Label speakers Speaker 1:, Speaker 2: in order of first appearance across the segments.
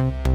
Speaker 1: you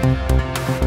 Speaker 1: Thank you.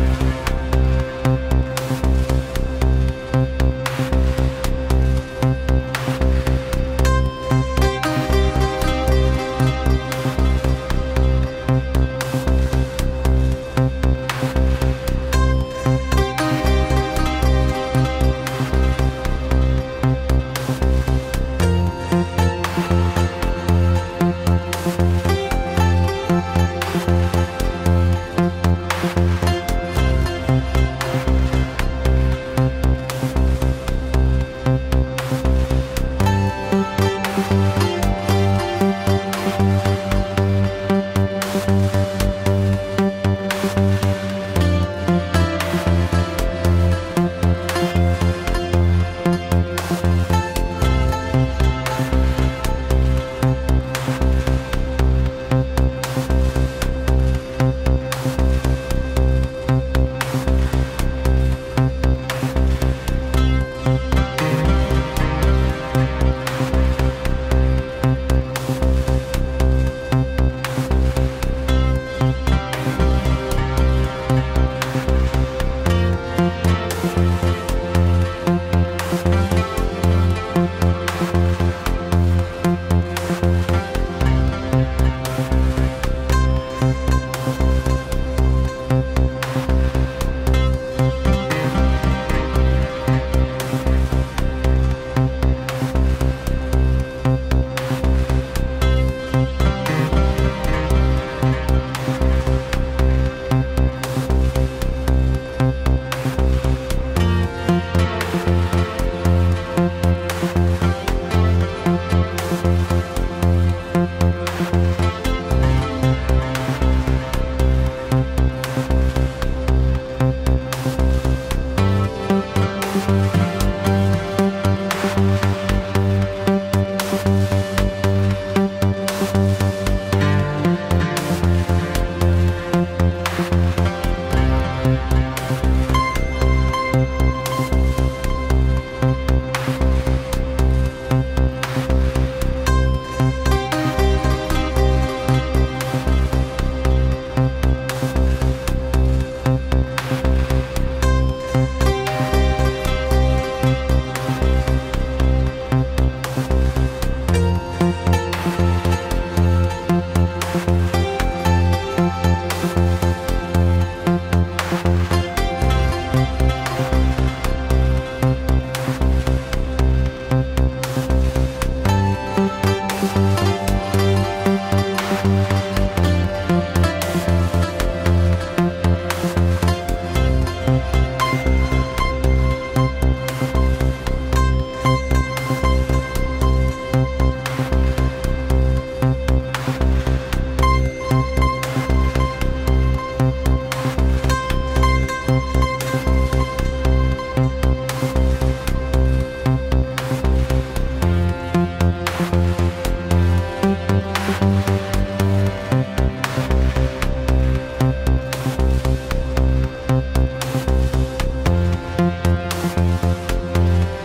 Speaker 1: Thank you.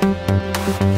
Speaker 1: Thank you